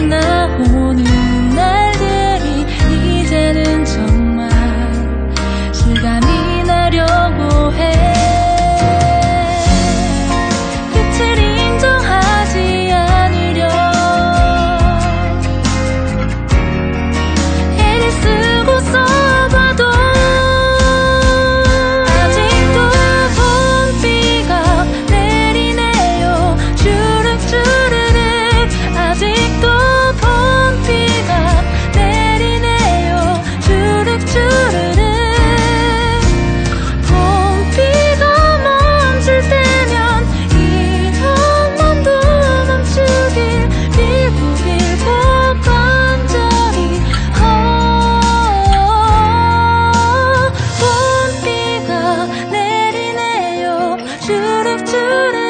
Na ho. live today.